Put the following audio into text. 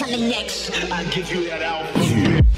coming next. I give you that outfit.